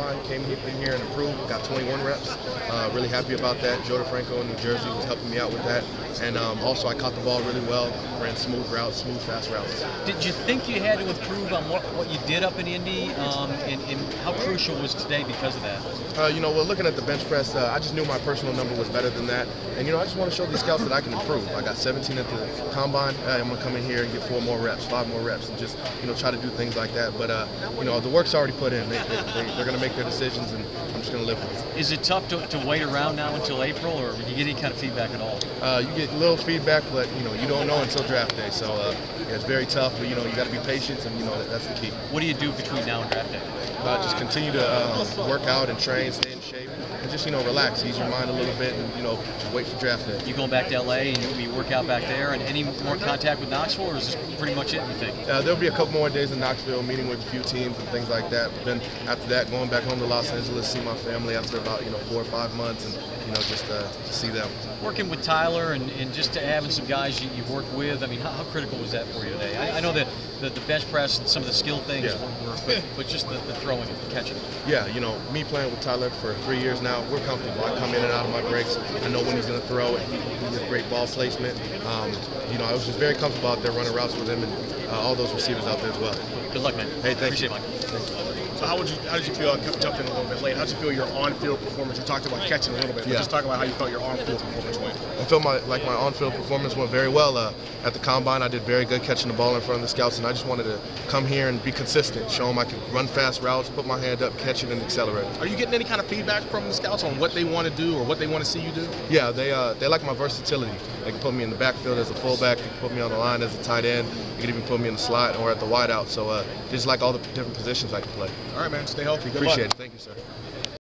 combine, came in here and improved, got 21 reps. Uh, really happy about that. Joe DeFranco in New Jersey was helping me out with that. And um, also, I caught the ball really well, ran smooth routes, smooth, fast routes. Did you think you had to improve on what, what you did up in Indy, um, and, and how crucial was today because of that? Uh, you know, well, looking at the bench press, uh, I just knew my personal number was better than that. And, you know, I just want to show these scouts that I can improve. I got 17 at the combine. I'm going to come in here and get four more reps, five more reps, and just, you know, try to do things like that. But, uh, you know, the work's already put in. They, they, they, are going to make their decisions, and I'm just going to live with it. Is it tough to, to wait around now until April, or do you get any kind of feedback at all? Uh, you get little feedback, but, you know, you don't know until draft day. So uh, yeah, it's very tough, but, you know, you got to be patient, and, you know, that, that's the key. What do you do between now and draft day? Uh, just continue to uh, work out and train, stay in shape, and just you know relax, ease your mind a little bit, and you know wait for draft day. You going back to LA and you work out back there, and any more contact with Knoxville, or is this pretty much it? You think? Uh, there'll be a couple more days in Knoxville, meeting with a few teams and things like that. But then after that, going back home to Los Angeles, see my family after about you know four or five months, and you know just uh, to see them. Working with Tyler and, and just to having some guys you, you've worked with, I mean, how, how critical was that for you today? I, I know that the, the bench press and some of the skill things Yeah. were, but, but just the, the throwing and the catching. Yeah, you know, me playing with Tyler for three years now, we're comfortable. I come in and out of my breaks. I know when he's going to throw he has great ball placement. Um, you know, I was just very comfortable out there running routes with him and uh, all those receivers out there as well. Good luck, man. Hey, thank Appreciate you. it, Mike. So how would you how did you feel? I jumped in a little bit late. How did you feel your on-field performance? You talked about catching a little bit, but Yeah. just talk about how you felt your on-field performance went. I feel my like my on-field performance went very well. Uh, at the combine, I did very good catching the ball in front of the scouts, and I just wanted to come here and be consistent, show them I could run fast routes, put my hand up, catch it, and accelerate. Are you getting any kind of feedback from the scouts on what they want to do or what they want to see you do? Yeah, they uh, they like my versatility. They can put me in the backfield as a fullback, they can put me on the line as a tight end, they can even put me in the slot or at the wideout. So uh, they just like all the different positions I can play. All right, man. Stay healthy. Good Appreciate luck. it. Thank you, sir.